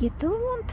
И тут...